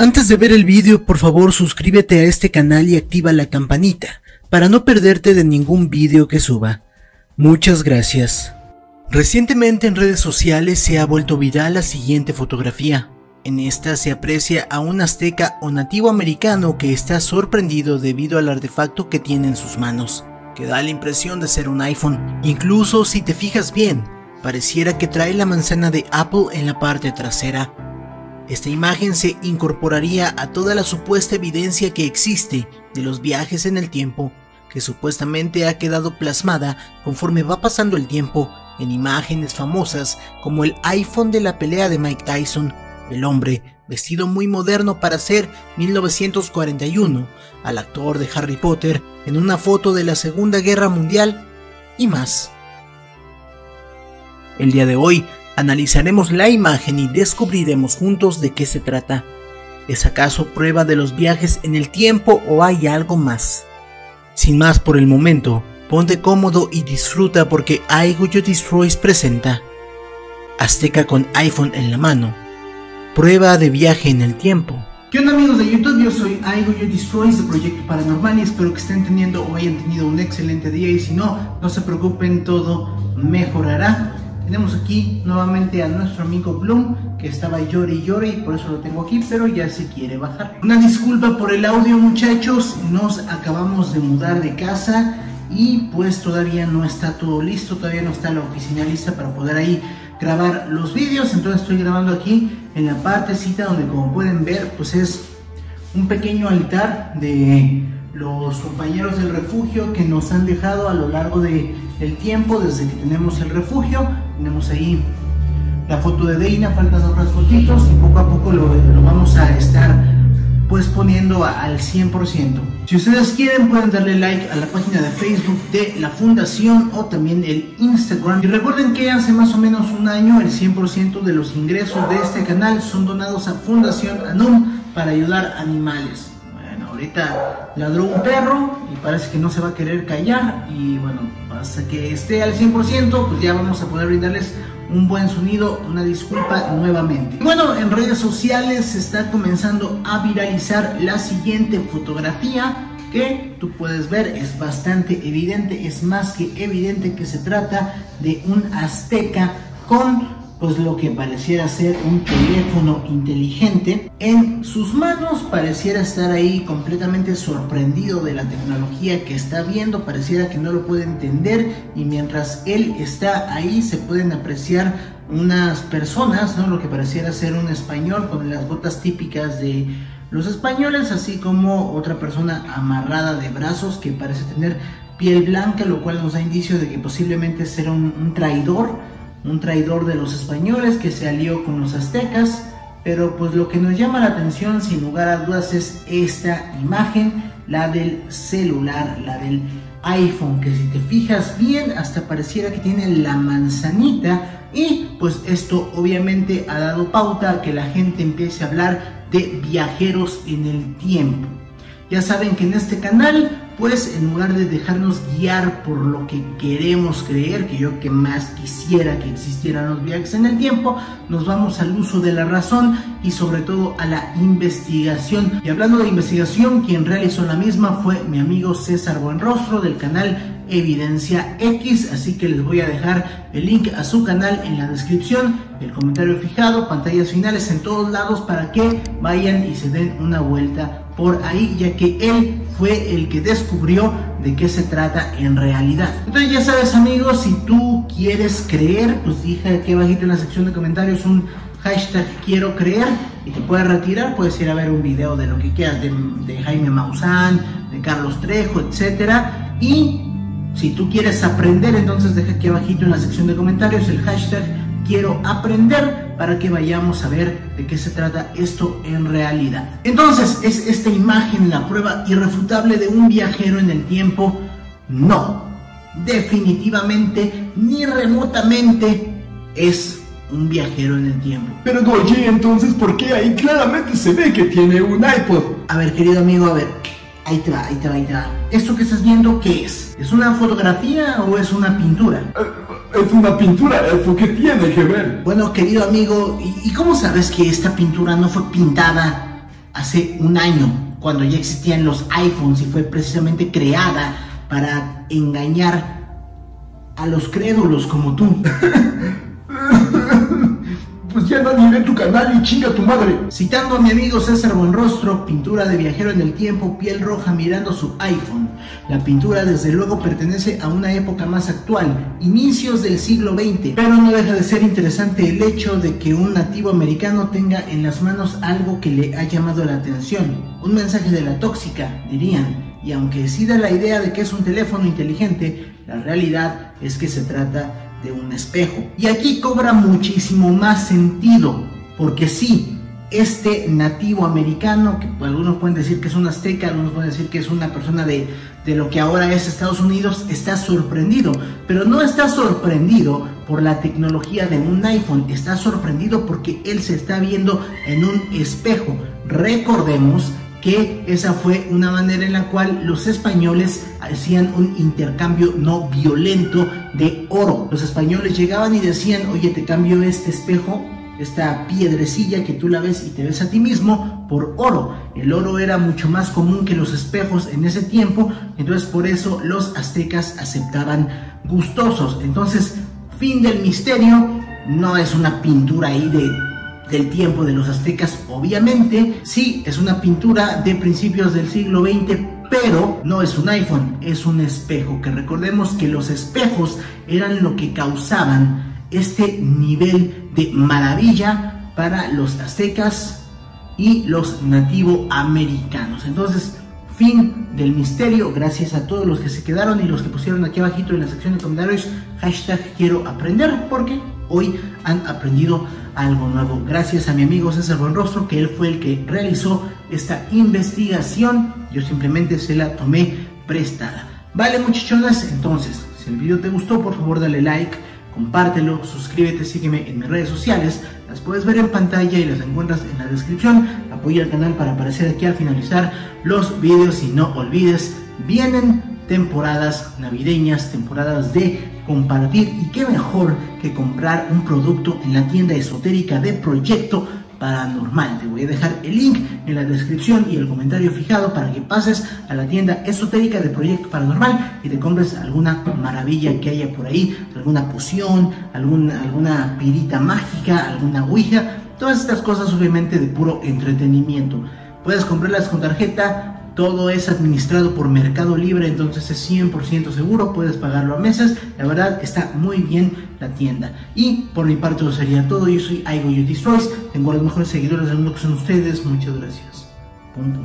Antes de ver el vídeo, por favor suscríbete a este canal y activa la campanita para no perderte de ningún vídeo que suba. Muchas gracias. Recientemente en redes sociales se ha vuelto viral la siguiente fotografía. En esta se aprecia a un azteca o nativo americano que está sorprendido debido al artefacto que tiene en sus manos, que da la impresión de ser un iPhone. Incluso si te fijas bien, pareciera que trae la manzana de Apple en la parte trasera. Esta imagen se incorporaría a toda la supuesta evidencia que existe de los viajes en el tiempo, que supuestamente ha quedado plasmada conforme va pasando el tiempo en imágenes famosas como el iPhone de la pelea de Mike Tyson, el hombre vestido muy moderno para ser 1941, al actor de Harry Potter en una foto de la Segunda Guerra Mundial y más. El día de hoy analizaremos la imagen y descubriremos juntos de qué se trata. ¿Es acaso prueba de los viajes en el tiempo o hay algo más? Sin más por el momento, ponte cómodo y disfruta porque iGoyo Destroys presenta Azteca con iPhone en la mano. Prueba de viaje en el tiempo. ¿Qué onda amigos de YouTube? Yo soy iGoyo Destroys de Proyecto Paranormal y espero que estén teniendo o hayan tenido un excelente día y si no, no se preocupen, todo mejorará. Tenemos aquí nuevamente a nuestro amigo Bloom, que estaba llore y llore y por eso lo tengo aquí, pero ya se quiere bajar. Una disculpa por el audio muchachos, nos acabamos de mudar de casa y pues todavía no está todo listo, todavía no está la oficina lista para poder ahí grabar los vídeos, entonces estoy grabando aquí en la partecita donde como pueden ver pues es un pequeño altar de los compañeros del refugio que nos han dejado a lo largo de el tiempo desde que tenemos el refugio. Tenemos ahí la foto de Deina, faltan otras fotitos y poco a poco lo, vamos a estar pues poniendo al 100%. Si ustedes quieren pueden darle like a la página de Facebook de la fundación o también el Instagram. Y recuerden que hace más o menos un año el 100% de los ingresos de este canal son donados a Fundación Anum para ayudar a animales ahorita ladró un perro y parece que no se va a querer callar y bueno, hasta que esté al 100% pues ya vamos a poder brindarles un buen sonido, una disculpa nuevamente. bueno, en redes sociales se está comenzando a viralizar la siguiente fotografía que tú puedes ver, es bastante evidente, es más que evidente que se trata de un azteca con pues lo que pareciera ser un teléfono inteligente en sus manos pareciera estar ahí completamente sorprendido de la tecnología que está viendo pareciera que no lo puede entender y mientras él está ahí se pueden apreciar unas personas no lo que pareciera ser un español con las botas típicas de los españoles así como otra persona amarrada de brazos que parece tener piel blanca lo cual nos da indicio de que posiblemente será un, un traidor un traidor de los españoles que se alió con los aztecas, pero pues lo que nos llama la atención sin lugar a dudas es esta imagen, la del celular, la del iPhone, que si te fijas bien hasta pareciera que tiene la manzanita y pues esto obviamente ha dado pauta a que la gente empiece a hablar de viajeros en el tiempo. Ya saben que en este canal pues en lugar de dejarnos guiar por lo que queremos creer, que yo que más quisiera que existieran los viajes en el tiempo, nos vamos al uso de la razón y sobre todo a la investigación. Y hablando de investigación, quien realizó la misma fue mi amigo César Buenrostro del canal Evidencia X, así que les voy a dejar el link a su canal en la descripción, el comentario fijado, pantallas finales en todos lados para que vayan y se den una vuelta por ahí, ya que él fue el que descubrió de qué se trata en realidad. Entonces ya sabes amigos, si tú quieres creer, pues dije aquí abajito en la sección de comentarios un hashtag quiero creer y te puedes retirar, puedes ir a ver un video de lo que quieras, de, Jaime Maussan, de Carlos Trejo, etcétera. Y si tú quieres aprender, entonces deja aquí abajito en la sección de comentarios el hashtag quiero aprender para que vayamos a ver de qué se trata esto en realidad. Entonces, ¿es esta imagen la prueba irrefutable de un viajero en el tiempo? No, definitivamente ni remotamente es un viajero en el tiempo. Pero oye, entonces, ¿por qué ahí claramente se ve que tiene un iPod? A ver, querido amigo, a ver, ahí te va, ahí te va, ahí te va. ¿Esto que estás viendo qué es? ¿Es una fotografía o es una pintura? Uh, es una pintura, ¿eso qué tiene que ver? Bueno, querido amigo, ¿y, cómo sabes que esta pintura no fue pintada hace un año, cuando ya existían los iPhones y fue precisamente creada para engañar a los crédulos como tú. Pues ya nadie ve tu canal y chinga tu madre. Citando a mi amigo César Buenrostro, pintura de viajero en el tiempo, piel roja mirando su iPhone. La pintura desde luego pertenece a una época más actual, inicios del siglo XX, pero no deja de ser interesante el hecho de que un nativo americano tenga en las manos algo que le ha llamado la atención. Un mensaje de la tóxica, dirían. Y aunque sí da la idea de que es un teléfono inteligente, la realidad es que se trata de un espejo. Y aquí cobra muchísimo más sentido, porque sí, este nativo americano, que algunos pueden decir que es un azteca, algunos pueden decir que es una persona de, de lo que ahora es Estados Unidos, está sorprendido, pero no está sorprendido por la tecnología de un iPhone, está sorprendido porque él se está viendo en un espejo. Recordemos que esa fue una manera en la cual los españoles hacían un intercambio no violento de oro. Los españoles llegaban y decían, oye, te cambio este espejo, esta piedrecilla que tú la ves y te ves a ti mismo por oro. El oro era mucho más común que los espejos en ese tiempo, entonces por eso los aztecas aceptaban gustosos. Entonces, fin del misterio, no es una pintura ahí de del tiempo de los aztecas, obviamente. Sí, es una pintura de principios del siglo XX, pero no es un iPhone, es un espejo. Que recordemos que los espejos eran lo que causaban este nivel de maravilla para los aztecas y los nativoamericanos. Entonces, fin del misterio. Gracias a todos los que se quedaron y los que pusieron aquí abajito en la sección de comentarios hashtag quiero aprender porque hoy han aprendido algo nuevo. Gracias a mi amigo César Buenrostro, que él fue el que realizó esta investigación. Yo simplemente se la tomé prestada. Vale, muchachonas, entonces, si el video te gustó, por favor dale like, compártelo, suscríbete, sígueme en mis redes sociales. Las puedes ver en pantalla y las encuentras en la descripción. Apoya el canal para aparecer aquí al finalizar los videos y no olvides, vienen temporadas navideñas, temporadas de compartir y qué mejor que comprar un producto en la tienda esotérica de Proyecto Paranormal. Te voy a dejar el link en la descripción y el comentario fijado para que pases a la tienda esotérica de Proyecto Paranormal y te compres alguna maravilla que haya por ahí, alguna poción, alguna, alguna pirita mágica, alguna ouija, todas estas cosas obviamente de puro entretenimiento. Puedes comprarlas con tarjeta, todo es administrado por Mercado Libre, entonces es 100% seguro, puedes pagarlo a meses. La verdad está muy bien la tienda. Y por mi parte eso sería todo. Yo soy You Destroys, tengo los mejores seguidores del mundo que son ustedes. Muchas gracias. Punto.